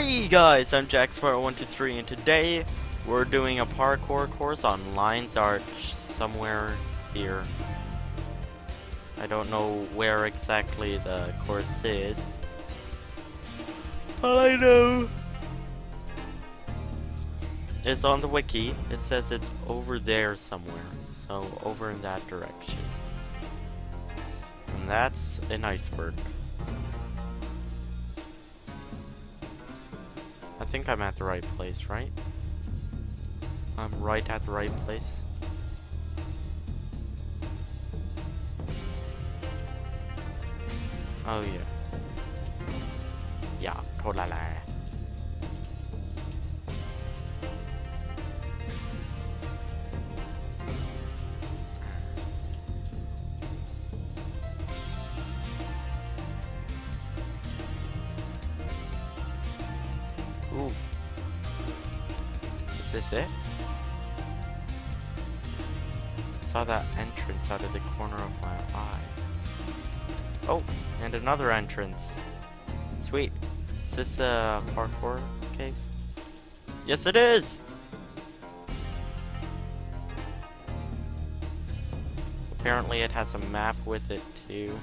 Hi guys, I'm Jackspyro123 and today we're doing a parkour course on Lions Arch somewhere here. I don't know where exactly the course is. All I know is on the wiki, it says it's over there somewhere. So over in that direction. And that's an iceberg. I think I'm at the right place, right? I'm right at the right place. Oh yeah. Yeah, totally. Oh, and another entrance. Sweet. Is this a parkour cave? Yes, it is! Apparently it has a map with it too.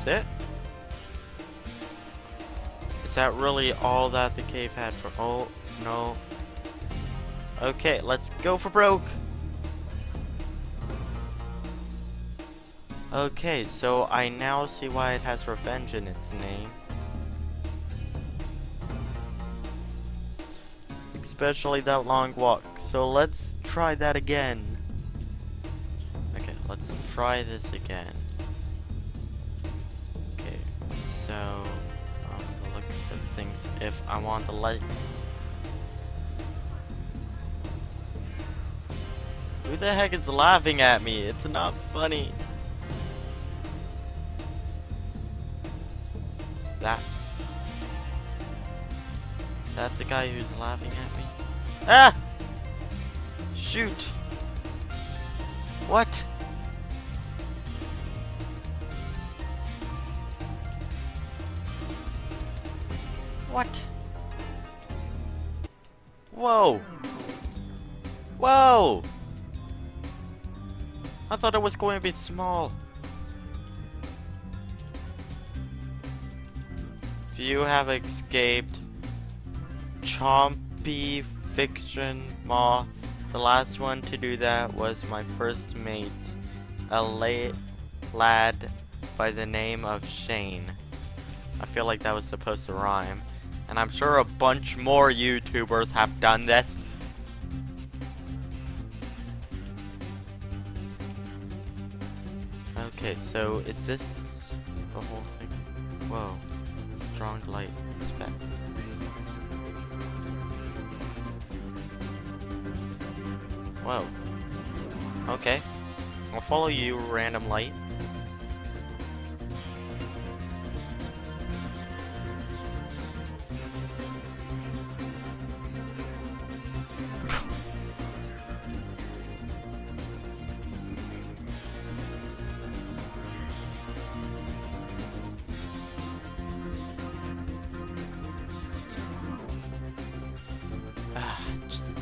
Is it? Is that really all that the cave had for- oh, no. Okay, let's go for broke! Okay, so I now see why it has revenge in its name. Especially that long walk. So let's try that again. Okay, let's try this again. Things, if I want the light. Who the heck is laughing at me? It's not funny. That. That's the guy who's laughing at me. Ah! Shoot! What? What? Whoa! Whoa! I thought it was going to be small. You have escaped Chompy Fiction Maw, the last one to do that was my first mate, a late lad by the name of Shane. I feel like that was supposed to rhyme. And I'm sure a bunch more YouTubers have done this. Okay, so is this the whole thing? Whoa. Strong light. Inspect. Whoa. Okay. I'll follow you, random light.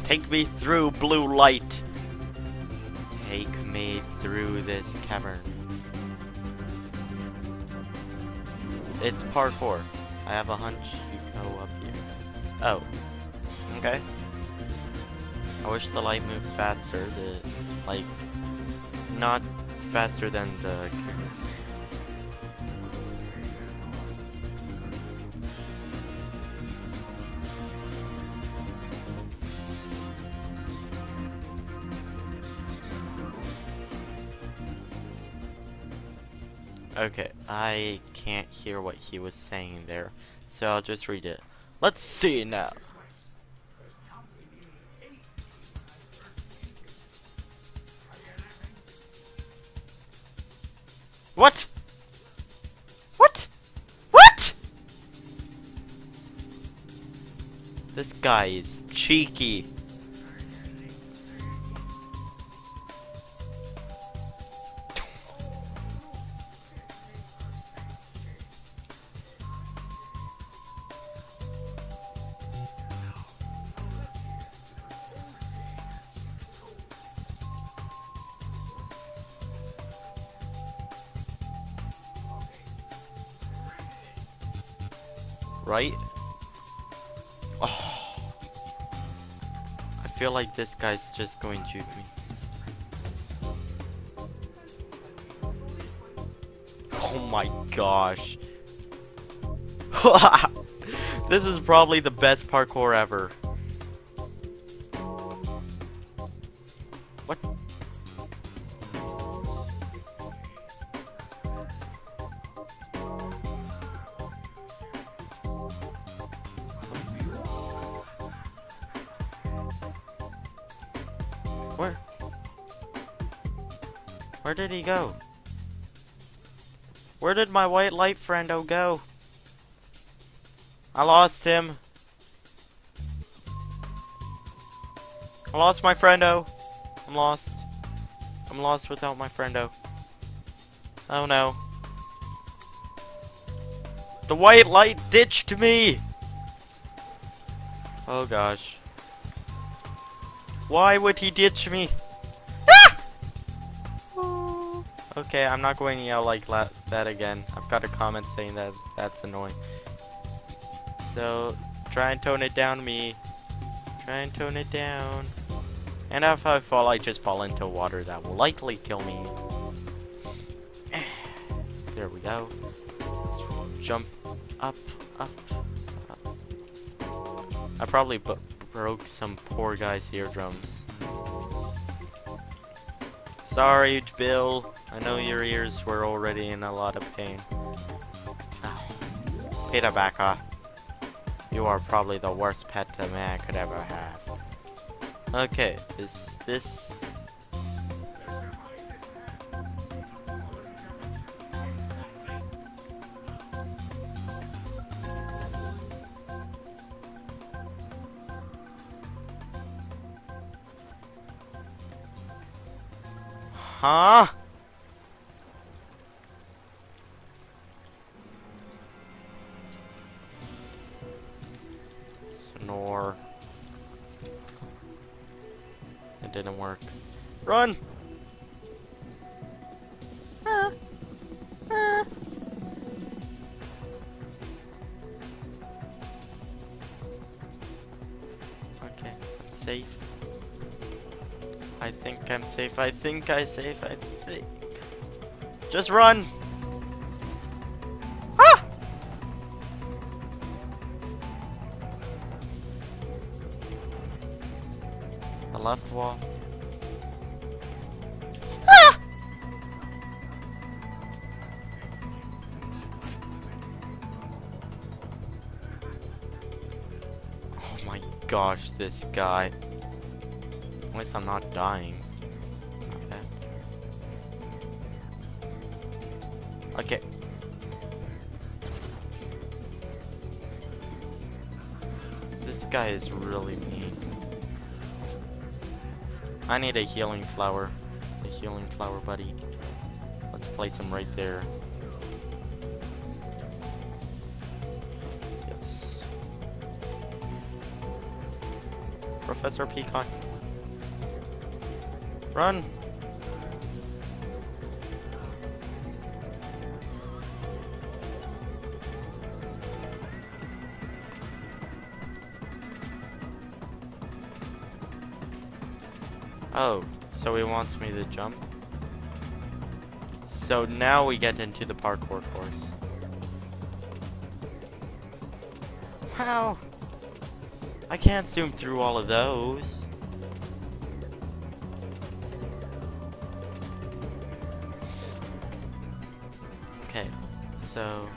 Take me through blue light. Take me through this cavern. It's parkour. I have a hunch you go up here. Oh. Okay. I wish the light moved faster. The like not faster than the camera. Okay, I can't hear what he was saying there, so I'll just read it. Let's see now. What? What? What? This guy is cheeky. Like this guy's just going to me. Oh my gosh. this is probably the best parkour ever. Did he go? Where did my white light friendo go? I lost him. I lost my friendo. I'm lost. I'm lost without my friendo. Oh no. The white light ditched me! Oh gosh. Why would he ditch me? Okay, I'm not going to yell like that again. I've got a comment saying that that's annoying. So, try and tone it down me. Try and tone it down. And if I fall, I just fall into water that will likely kill me. There we go. Let's jump up, up, up. I probably broke some poor guy's eardrums. Sorry, Bill. I know your ears were already in a lot of pain. Peter Becker, you are probably the worst pet a man could ever have. Okay, is this... Huh? Run! Ah. Ah. Okay, I'm safe. I think I'm safe. I think I'm safe. I think. Just run! Ah! The left wall. My gosh, this guy. At least I'm not dying. Okay. Okay. This guy is really mean. I need a healing flower. A healing flower, buddy. Let's place him right there. Professor Peacock. Run! Oh, so he wants me to jump? So now we get into the parkour course. How? I can't zoom through all of those. Okay, so...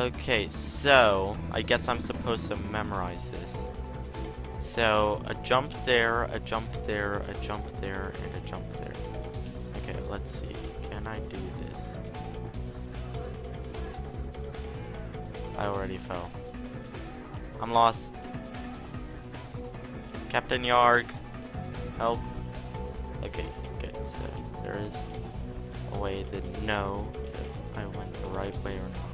Okay, so I guess I'm supposed to memorize this. So a jump there, a jump there, a jump there, and a jump there. Okay, let's see. Can I do this? I already fell. I'm lost. Captain Yarg, help. Okay, okay, so there is a way to know if I went the right way or not.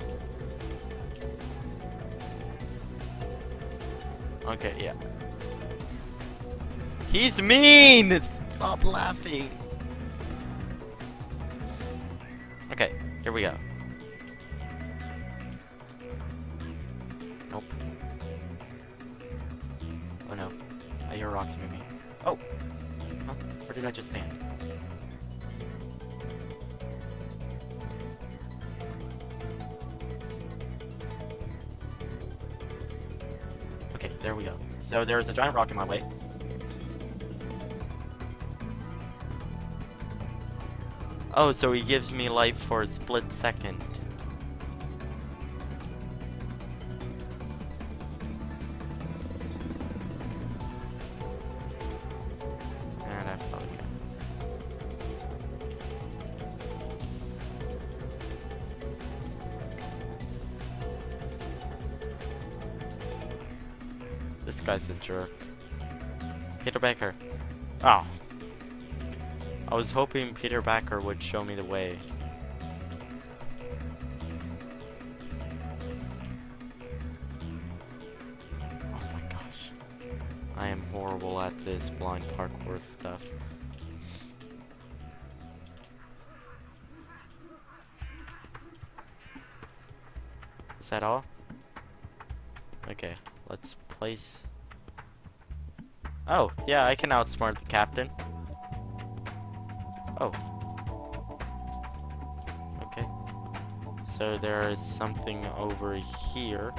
Okay, yeah. He's mean! Stop laughing. Okay, here we go. Nope. Oh no. I hear rocks moving. Oh! Huh? Where did I just stand? There we go. So there's a giant rock in my way. Oh, so he gives me life for a split second. Guy's a jerk. Peter Baker. Oh. I was hoping Peter Baker would show me the way. Oh my gosh. I am horrible at this blind parkour stuff. Is that all? Okay, let's place... Oh, yeah, I can outsmart the captain. Oh. Okay. So there is something over here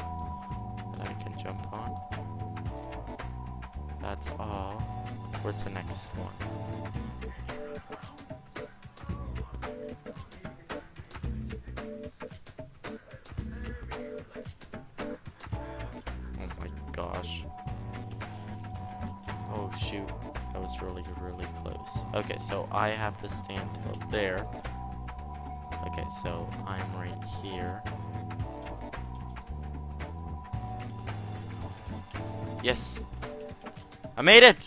that I can jump on. That's all. Where's the next one? So I have to stand there. Okay, so I'm right here. Yes! I made it!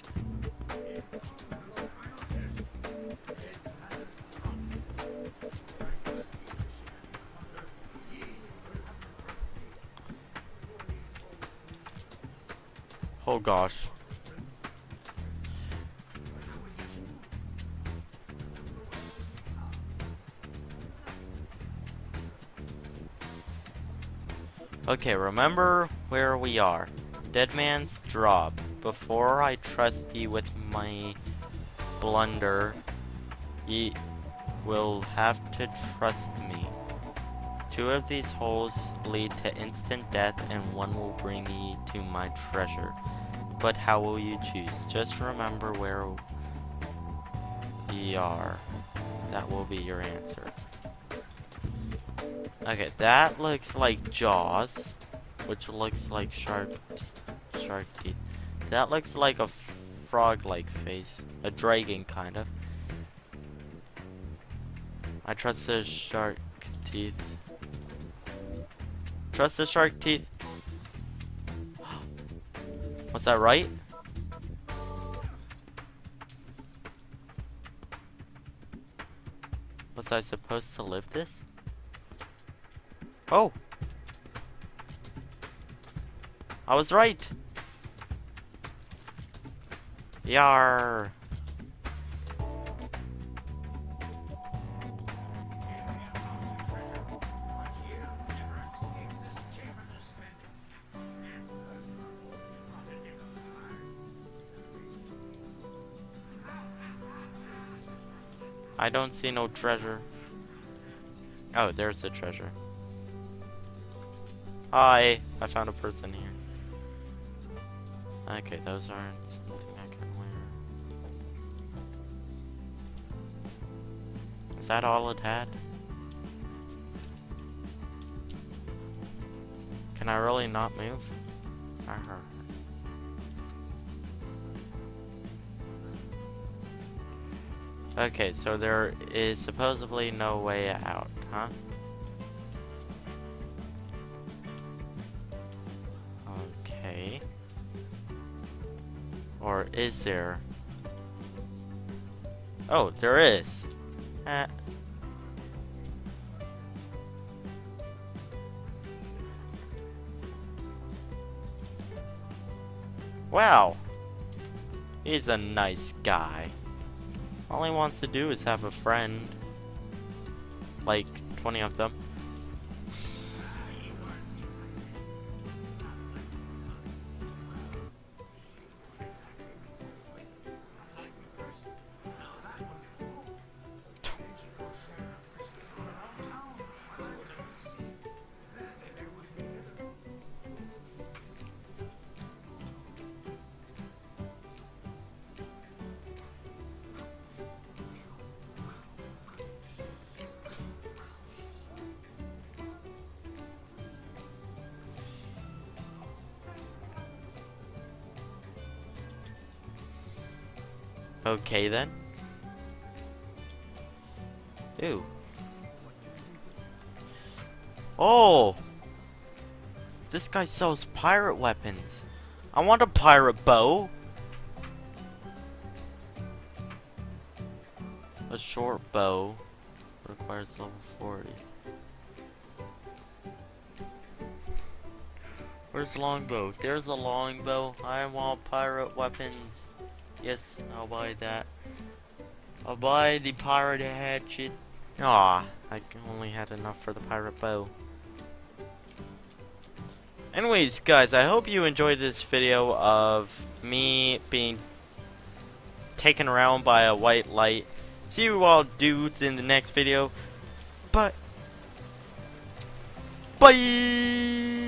Oh gosh. Okay, remember where we are. Dead Man's Drop. Before I trust you with my blunder, ye will have to trust me. Two of these holes lead to instant death and one will bring ye to my treasure. But how will you choose? Just remember where ye are. That will be your answer. Okay, that looks like Jaws, which looks like shark, shark teeth. That looks like a frog-like face, a dragon kind of. I trust the shark teeth. Trust the shark teeth. Was that right? Was I supposed to live this? Oh! I was right! Yar! I don't see no treasure. Oh, there's the treasure. Hi, I found a person here. Okay, those aren't something I can wear. Is that all it had? Can I really not move? Okay, so there is supposedly no way out, huh? Is there? Oh, there is. Eh. Wow. He's a nice guy. All he wants to do is have a friend. Like 20 of them. Okay then. Ew. Oh! This guy sells pirate weapons. I want a pirate bow. A short bow requires level 40. Where's the longbow? There's a longbow. I want pirate weapons. Yes, I'll buy that. I'll buy the pirate hatchet. Aw, I only had enough for the pirate bow. Anyways, guys, I hope you enjoyed this video of me being taken around by a white light. See you all dudes in the next video. But, bye!